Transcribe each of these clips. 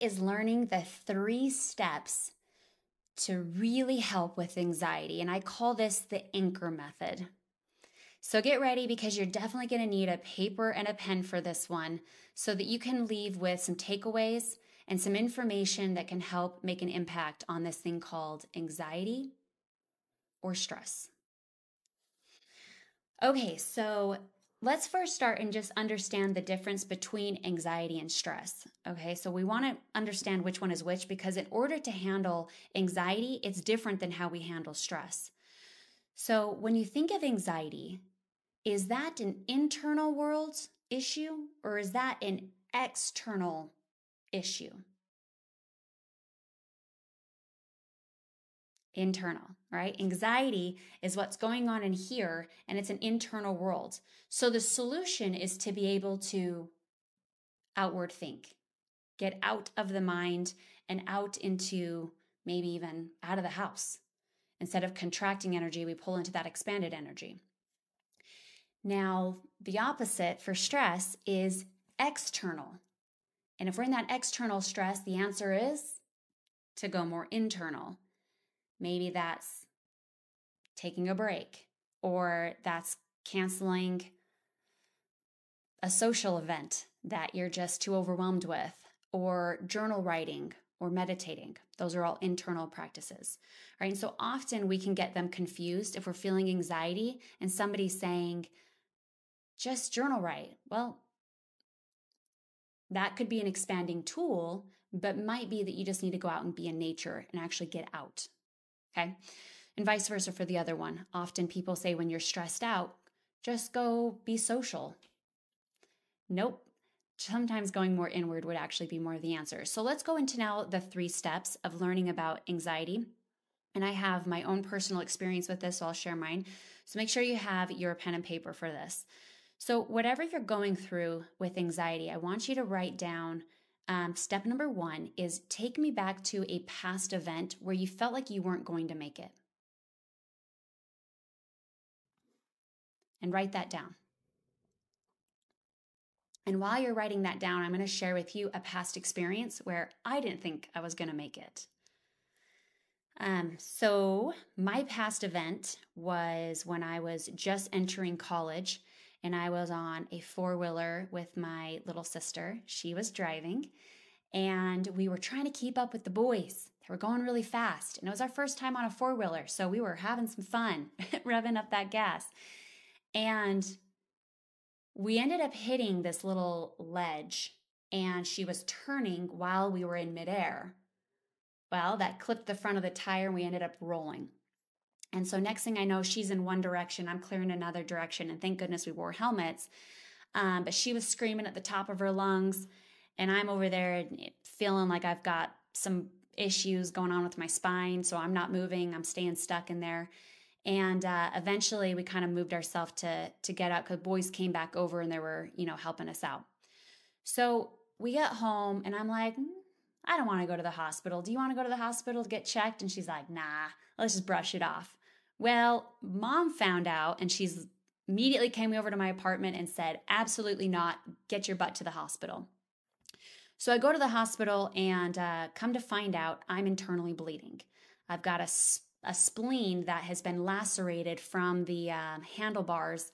is learning the three steps to really help with anxiety. And I call this the anchor method. So get ready because you're definitely going to need a paper and a pen for this one so that you can leave with some takeaways and some information that can help make an impact on this thing called anxiety or stress. Okay, so let's first start and just understand the difference between anxiety and stress. Okay, so we want to understand which one is which because, in order to handle anxiety, it's different than how we handle stress. So, when you think of anxiety, is that an internal world issue or is that an external issue? Internal, right? Anxiety is what's going on in here and it's an internal world. So the solution is to be able to outward think, get out of the mind and out into maybe even out of the house. Instead of contracting energy, we pull into that expanded energy. Now, the opposite for stress is external. And if we're in that external stress, the answer is to go more internal. Maybe that's taking a break, or that's canceling a social event that you're just too overwhelmed with, or journal writing or meditating. Those are all internal practices, right? And so often we can get them confused if we're feeling anxiety and somebody's saying, just journal write. Well, that could be an expanding tool, but might be that you just need to go out and be in nature and actually get out. Okay. And vice versa for the other one. Often people say when you're stressed out, just go be social. Nope. Sometimes going more inward would actually be more of the answer. So let's go into now the three steps of learning about anxiety. And I have my own personal experience with this, so I'll share mine. So make sure you have your pen and paper for this. So, whatever you're going through with anxiety, I want you to write down um, step number one is take me back to a past event where you felt like you weren't going to make it. And write that down. And while you're writing that down, I'm going to share with you a past experience where I didn't think I was going to make it. Um, so, my past event was when I was just entering college and I was on a four wheeler with my little sister. She was driving, and we were trying to keep up with the boys. They were going really fast, and it was our first time on a four wheeler, so we were having some fun revving up that gas. And we ended up hitting this little ledge, and she was turning while we were in midair. Well, that clipped the front of the tire, and we ended up rolling. And so next thing I know, she's in one direction, I'm clearing another direction, and thank goodness we wore helmets. Um, but she was screaming at the top of her lungs, and I'm over there feeling like I've got some issues going on with my spine, so I'm not moving. I'm staying stuck in there. And uh, eventually, we kind of moved ourselves to to get out because boys came back over and they were, you know, helping us out. So we get home, and I'm like, mm, I don't want to go to the hospital. Do you want to go to the hospital to get checked? And she's like, Nah, let's just brush it off. Well, mom found out and she's immediately came over to my apartment and said, Absolutely not. Get your butt to the hospital. So I go to the hospital and uh, come to find out I'm internally bleeding. I've got a, a spleen that has been lacerated from the uh, handlebars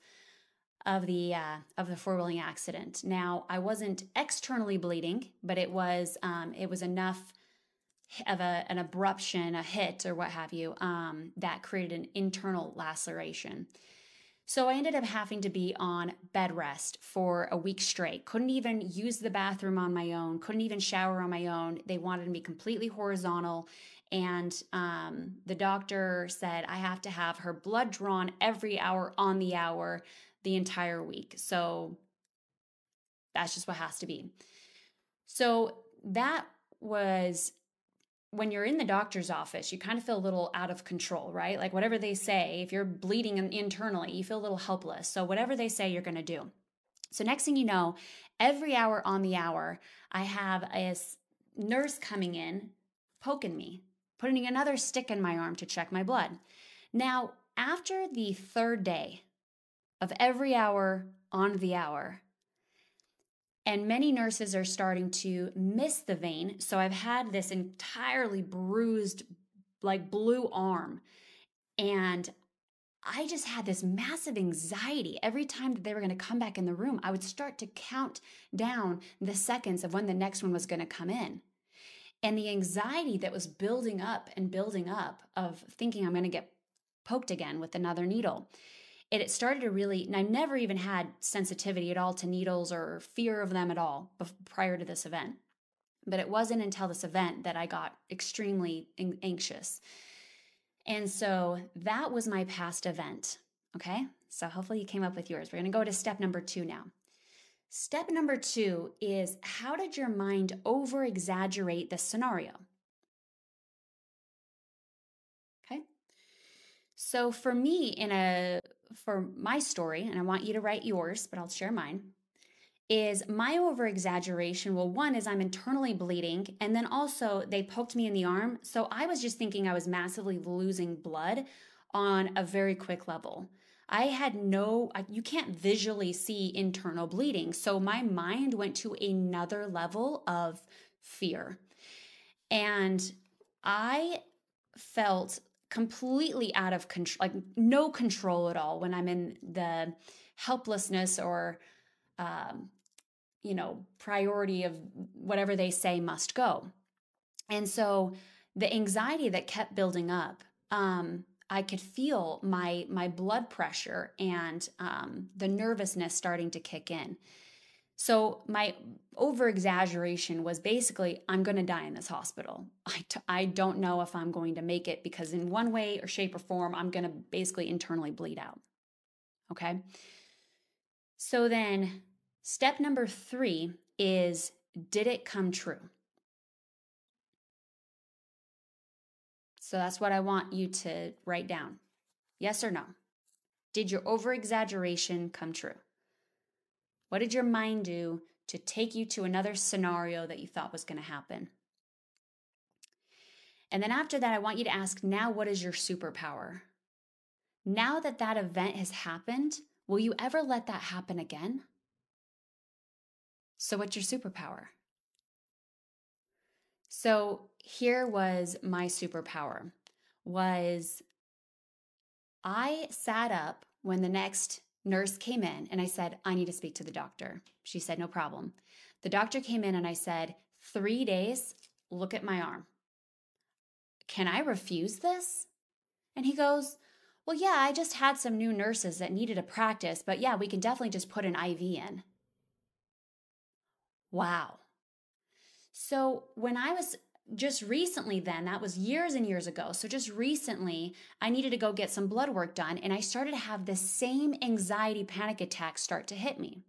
of the uh, of the four wheeling accident. Now I wasn't externally bleeding, but it was um, it was enough of a, an abruption, a hit, or what have you, um, that created an internal laceration. So I ended up having to be on bed rest for a week straight. Couldn't even use the bathroom on my own, couldn't even shower on my own. They wanted me completely horizontal. And um, the doctor said I have to have her blood drawn every hour on the hour the entire week. So that's just what has to be. So that was when you're in the doctor's office, you kind of feel a little out of control, right? Like whatever they say, if you're bleeding internally, you feel a little helpless. So whatever they say, you're going to do. So next thing you know, every hour on the hour, I have a nurse coming in, poking me, putting another stick in my arm to check my blood. Now, after the third day of every hour on the hour, And many nurses are starting to miss the vein. So I've had this entirely bruised, like blue arm. And I just had this massive anxiety every time that they were going to come back in the room. I would start to count down the seconds of when the next one was going to come in. And the anxiety that was building up and building up of thinking I'm going to get poked again with another needle. It, started to really, and I never even had sensitivity at all to needles or fear of them at all prior to this event. But it wasn't until this event that I got extremely anxious. And so that was my past event. Okay. So hopefully you came up with yours. We're going to go to step number two now. Step number two is how did your mind over exaggerate the scenario? Okay. So for me, in a for my story, and I want you to write yours, but I'll share mine, is my over exaggeration. Well, one is I'm internally bleeding, and then also they poked me in the arm. So I was just thinking I was massively losing blood on a very quick level. I had no, you can't visually see internal bleeding. So my mind went to another level of fear. And I felt completely out of control, like no control at all when I'm in the helplessness or, um, you know, priority of whatever they say must go. And so the anxiety that kept building up, um, I could feel my my blood pressure and um, the nervousness starting to kick in. So my over exaggeration was basically, I'm going to die in this hospital. I t- I don't know if I'm going to make it because in one way or shape or form, I'm going to basically internally bleed out. Okay. So then step number three is, did it come true? So that's what I want you to write down. Yes or no? Did your over exaggeration come true? What did your mind do to take you to another scenario that you thought was going to happen? And then after that, I want you to ask now, what is your superpower? Now that that event has happened, will you ever let that happen again? So, what's your superpower? So, here was my superpower was I sat up when the next nurse came in and I said, I need to speak to the doctor. She said, no problem. The doctor came in and I said, three days, look at my arm. Can I refuse this? And he goes, Well, yeah, I just had some new nurses that needed a practice, but yeah, we can definitely just put an IV in. Wow. So when I was just recently then that was years and years ago. So just recently i needed to go get some blood work done and i started to have the same anxiety panic attack start to hit me.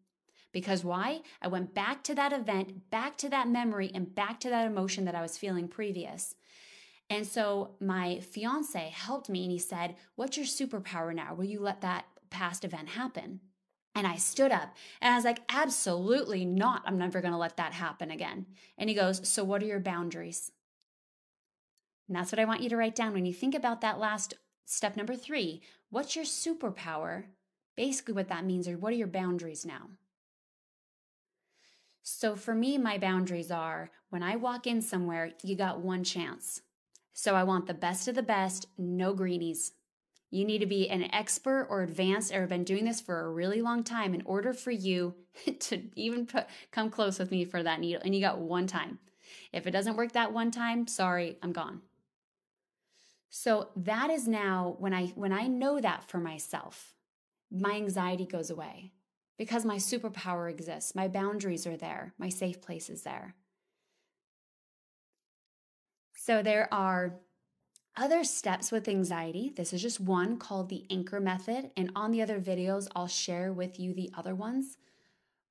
Because why? I went back to that event back to that memory and back to that emotion that i was feeling previous. And so my fiance helped me and he said what's your superpower now? Will you let that past event happen and I stood up and I was like, absolutely not. I'm never going to let that happen again. And he goes, So, what are your boundaries? And that's what I want you to write down when you think about that last step number three. What's your superpower? Basically, what that means are what are your boundaries now? So, for me, my boundaries are when I walk in somewhere, you got one chance. So, I want the best of the best, no greenies. You need to be an expert or advanced or have been doing this for a really long time in order for you to even put, come close with me for that needle. And you got one time. If it doesn't work that one time, sorry, I'm gone. So that is now when I when I know that for myself, my anxiety goes away because my superpower exists. My boundaries are there. My safe place is there. So there are other steps with anxiety, this is just one called the anchor method. And on the other videos, I'll share with you the other ones.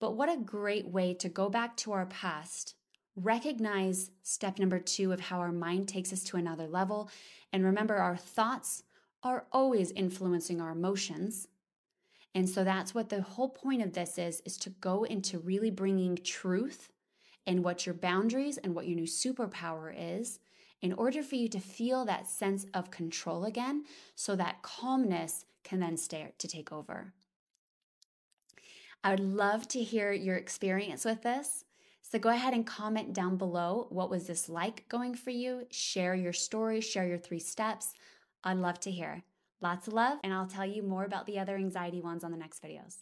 But what a great way to go back to our past, recognize step number two of how our mind takes us to another level. And remember, our thoughts are always influencing our emotions. And so that's what the whole point of this is, is to go into really bringing truth and what your boundaries and what your new superpower is in order for you to feel that sense of control again so that calmness can then start to take over. I would love to hear your experience with this. So go ahead and comment down below what was this like going for you? Share your story, share your three steps. I'd love to hear. Lots of love, and I'll tell you more about the other anxiety ones on the next videos.